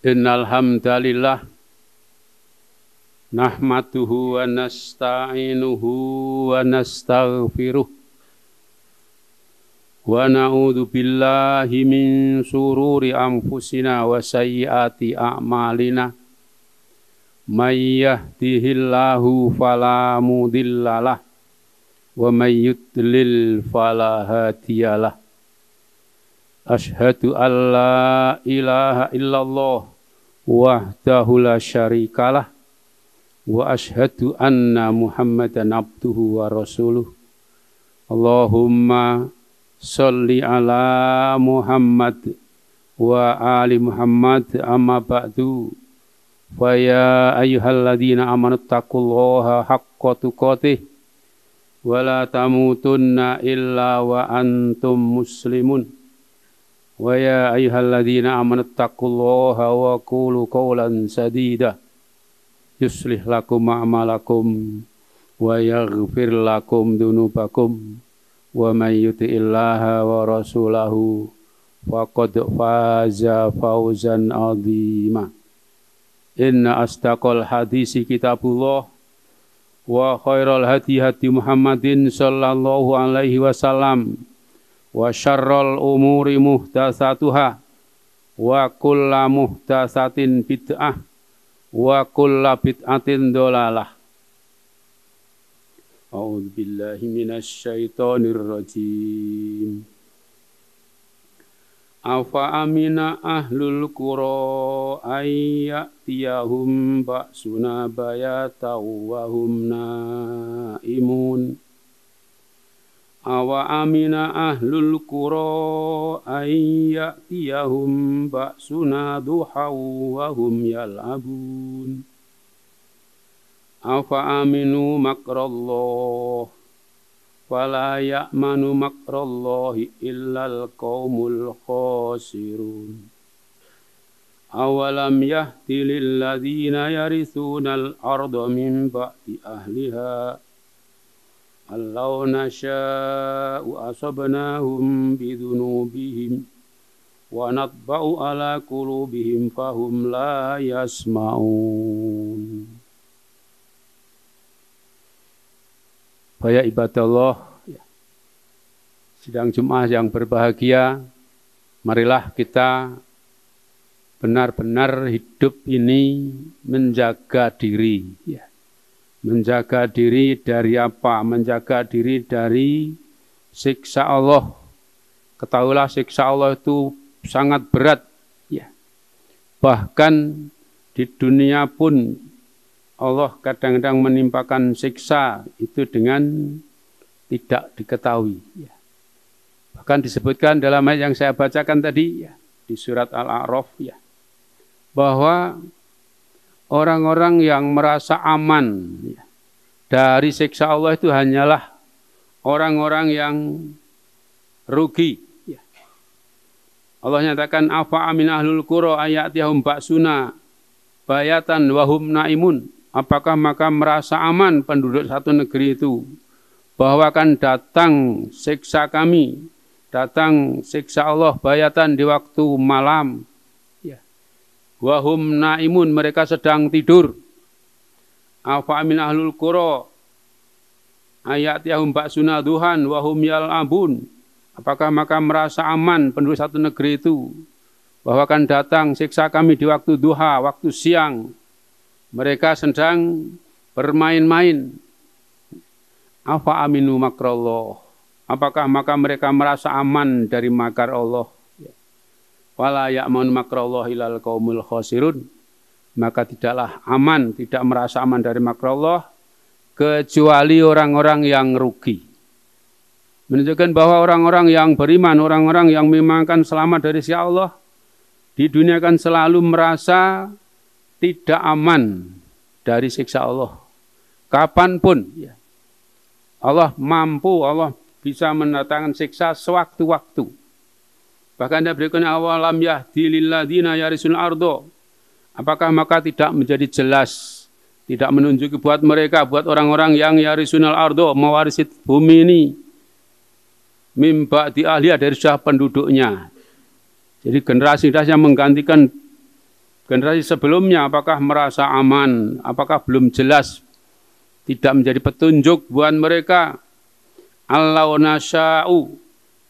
Innal hamdalillah nahmaduhu wa nasta'inuhu wa nastaghfiruh wa na'udzu billahi min sururi anfusina wa sayyiati a'malina. May yahdihillahu fala mudhillalah wa may yudlil fala hadiyalah Ashhadu an la ilaha illallah wahdahu la syarikalah wa ashhadu anna muhammadan abduhu wa rasuluh. Allahumma salli ala Muhammad wa ali Muhammad. Amma ba'du. Fa ya ayyuhalladzina amanu taqullaha haqqa tuqatih wa la tamutunna illa wa antum muslimun ويا أيها الذين آمنوا اتقوا الله وقولوا قولا سديدا يصلح لكم أعمالكم ويغفر لكم ذنوبكم ومن يطع الله ورسوله فقد فاز فوزا عظيما إن أصدق الحديث كتاب الله وخير الهدي هدي محمد صلى الله عليه وسلم wa syarrul umuri muhdatsatuha wa kullu muhdatsatin bid'ah. Wa kullu bid'atin dolalah. A'udzu billahi minasy syaithanir rajim. Afa amina ahlul qura ayyatiyahum ba'suna bayata wa hum naimun Awa amina ahlul qura ay ya'tiyahum ba'suna duhaw wa hum yal'abun Afa aminu makrallah fala ya'manu makrallahi illal qaumul khasirun Awalam yahdi lil ladzina yarithuna al-arda min ba'di ahliha لو نشاء أصبناهم بذنوبهم ونطبع على قلوبهم فهم لا يسمعون Baik ibadallah Sidang Jum'ah yang berbahagia Marilah kita benar-benar hidup ini menjaga diri ya Menjaga diri dari apa? Menjaga diri dari siksa Allah. Ketahuilah siksa Allah itu sangat berat. Ya. Bahkan di dunia pun Allah kadang-kadang menimpakan siksa itu dengan tidak diketahui. Ya. Bahkan disebutkan dalam ayat yang saya bacakan tadi ya, di surat Al-A'raf ya, bahwa orang-orang yang merasa aman dari siksa Allah itu hanyalah orang-orang yang rugi. Allah nyatakan afa amin ahlul qura ayatihum ba'suna bayatan wahum naimun. Apakah maka merasa aman penduduk satu negeri itu bahwa akan datang siksa kami, datang siksa Allah bayatan di waktu malam Wahum naimun mereka sedang tidur. Afa amin ahlul qura ayat yahum ba'suna duhan wahum yal abun. Apakah maka merasa aman penduduk satu negeri itu bahwa akan datang siksa kami di waktu duha, waktu siang. Mereka sedang bermain-main. Afa aminu makrallah. Apakah maka mereka merasa aman dari makar Allah? Wala ya'man makrallah ilal qaumul khasirun. Maka tidaklah aman tidak merasa aman dari makrallah kecuali orang-orang yang rugi. Menunjukkan bahwa orang-orang yang beriman orang-orang yang memang akan selamat dari si Allah di dunia akan selalu merasa tidak aman dari siksa Allah. Kapan pun ya. Allah mampu Allah bisa mendatangkan siksa sewaktu-waktu Bahkan dia berikan awalam yahdi lilladina yarisul ardo. Apakah maka tidak menjadi jelas, tidak menunjuki buat mereka, buat orang-orang yang yarisunal ardo, mewarisi bumi ini. mimba di ahliya dari sudah penduduknya. Jadi generasi-generasi yang menggantikan generasi sebelumnya apakah merasa aman, apakah belum jelas, tidak menjadi petunjuk buat mereka. Allah nasya'u,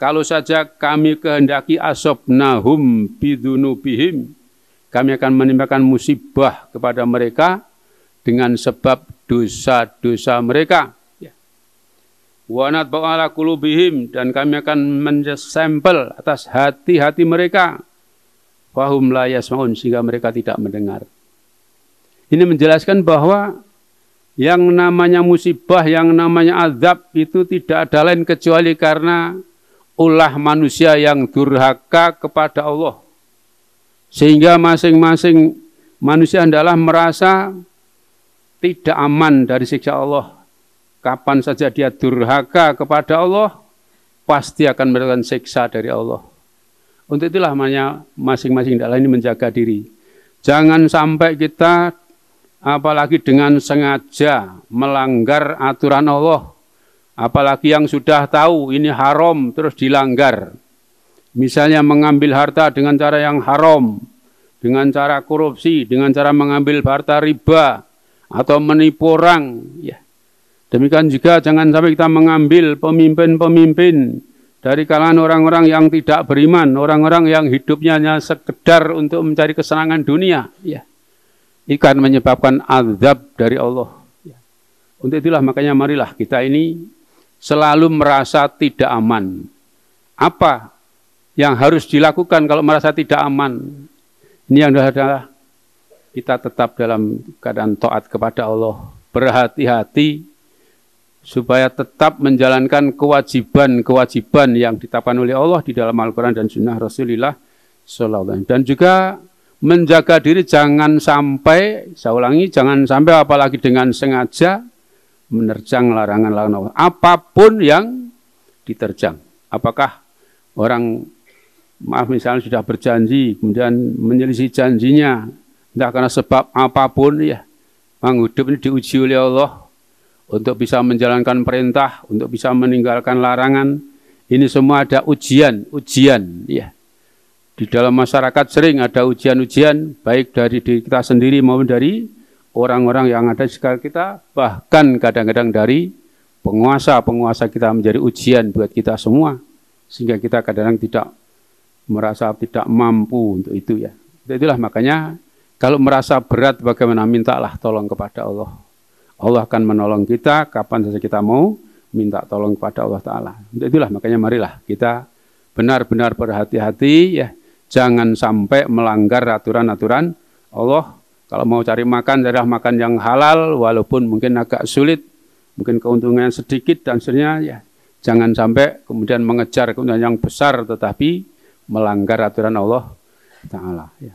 kalau saja kami kehendaki asobnahum bidunubihim, kami akan menimpakan musibah kepada mereka dengan sebab dosa-dosa mereka. Wanat ba'ala kulubihim dan kami akan mensampel atas hati-hati mereka. Fahum la yasmaun sehingga mereka tidak mendengar. Ini menjelaskan bahwa yang namanya musibah, yang namanya azab itu tidak ada lain kecuali karena ulah manusia yang durhaka kepada Allah. Sehingga masing-masing manusia adalah merasa tidak aman dari siksa Allah kapan saja dia durhaka kepada Allah, pasti akan mendapatkan siksa dari Allah. Untuk itulah namanya masing-masing dalam ini menjaga diri. Jangan sampai kita apalagi dengan sengaja melanggar aturan Allah. Apalagi yang sudah tahu ini haram terus dilanggar. Misalnya mengambil harta dengan cara yang haram, dengan cara korupsi, dengan cara mengambil harta riba, atau menipu orang, ya Demikian juga jangan sampai kita mengambil pemimpin-pemimpin dari kalangan orang-orang yang tidak beriman, orang-orang yang hidupnya hanya sekedar untuk mencari kesenangan dunia. Ya. Ikan menyebabkan azab dari Allah. Ya. Untuk itulah makanya marilah kita ini selalu merasa tidak aman. Apa yang harus dilakukan kalau merasa tidak aman? Ini yang adalah kita tetap dalam keadaan taat kepada Allah. Berhati-hati supaya tetap menjalankan kewajiban-kewajiban yang ditetapkan oleh Allah di dalam Al-Quran dan Sunnah Rasulullah Sallallahu Dan juga menjaga diri jangan sampai, saya ulangi, jangan sampai apalagi dengan sengaja menerjang larangan-larangan Allah. Apa pun yang diterjang. Apakah orang, maaf misalnya sudah berjanji, kemudian menyelisih janjinya, entah karena sebab apa pun ya, menghidup ini diuji oleh Allah, untuk bisa menjalankan perintah, untuk bisa meninggalkan larangan. Ini semua ada ujian, ujian, ya. Di dalam masyarakat sering ada ujian-ujian, baik dari diri kita sendiri maupun dari orang-orang yang ada di sekitar kita, bahkan kadang-kadang dari penguasa-penguasa kita menjadi ujian buat kita semua, sehingga kita kadang-kadang tidak merasa tidak mampu untuk itu ya. Itulah makanya kalau merasa berat bagaimana mintalah tolong kepada Allah. Allah akan menolong kita kapan saja kita mau minta tolong kepada Allah Ta'ala. Itulah makanya marilah kita benar-benar berhati-hati ya. Jangan sampai melanggar aturan-aturan Allah. Kalau mau cari makan, carilah makan yang halal walaupun mungkin agak sulit, mungkin keuntungan sedikit dan seterusnya ya. Jangan sampai kemudian mengejar keuntungan yang besar tetapi melanggar aturan Allah Ta'ala ya.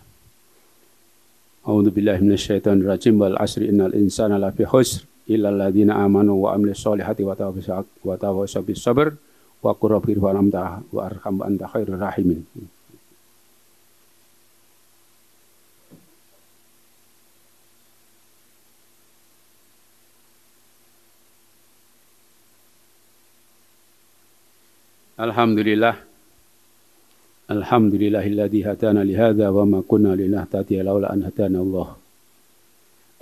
A'udzu billahi minasyaitonir rajim wal asri innal insana lafi khusr illa alladziina amanu wa amilus solihati wa tawassaw bis sabr wa qur rabbi wa wa arham anta khairur rahimin. Alhamdulillah Alhamdulillahilladzi hadana li hadza wa ma kunna linahtadiya laula an hadana Allah.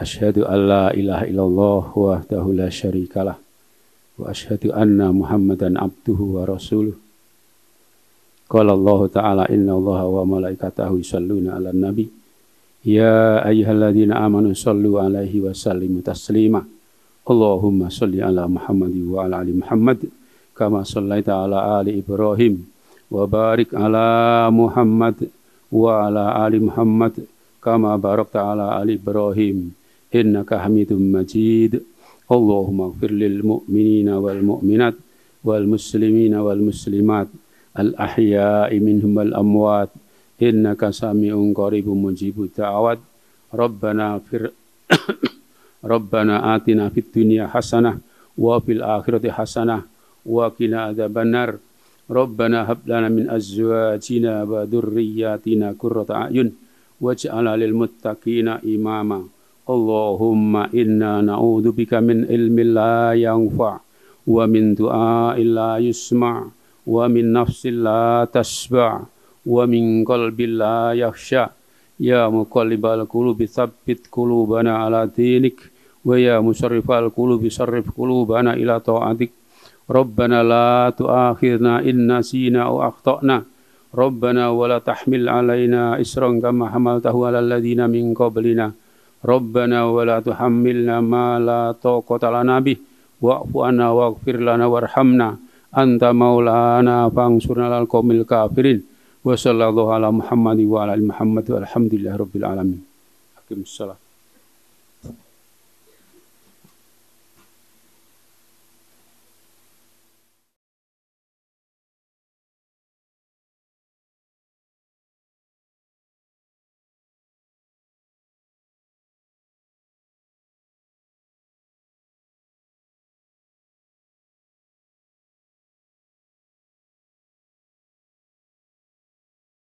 Asyhadu an la ilaha illallah wahdahu la syarikalah wa asyhadu anna Muhammadan abduhu wa rasuluh. Qala Allah Ta'ala inna Allah wa malaikatahu yusalluna 'alan nabi. Ya ayyuhalladzina amanu sallu 'alaihi wa sallimu taslima. Allahumma salli ala Muhammad wa ala ali Muhammad kama sallaita ala ali Ibrahim wa barik ala Muhammad wa ala ali Muhammad kama barakta ala ali Ibrahim. Innaka Hamidum Majid. Allahumma ighfir lil mu'minina wal mu'minat wal muslimina wal muslimat. Al ahya'i minhum wal amwat. Innaka sami'un qaribun mujibud da'awat rabbana fir Robbana atina fid dunya hasanah wa fil akhirati hasanah وقنا عذاب النار ربنا هب لنا من أزواجنا وذرياتنا قرة أعين واجعلنا للمتقين إماما اللهم إنا نعوذ بك من علم لا ينفع ومن دعاء لا يسمع ومن نفس لا تشبع ومن قلب لا يخشى يا مقلب القلوب ثبت قلوبنا على دينك ويا مصرف القلوب صرف قلوبنا إلى طاعتك ربنا لا تؤاخذنا إن نسينا أو أخطأنا ربنا ولا تحمل علينا إسرا كما حملته على الذين من قبلنا ربنا ولا تحملنا ما لا طاقة لنا به واعف عنا واغفر لنا وارحمنا أنت مولانا فانصرنا على القوم الكافرين وصلى الله على محمد وعلى محمد والحمد لله رب العالمين أقم الصلاة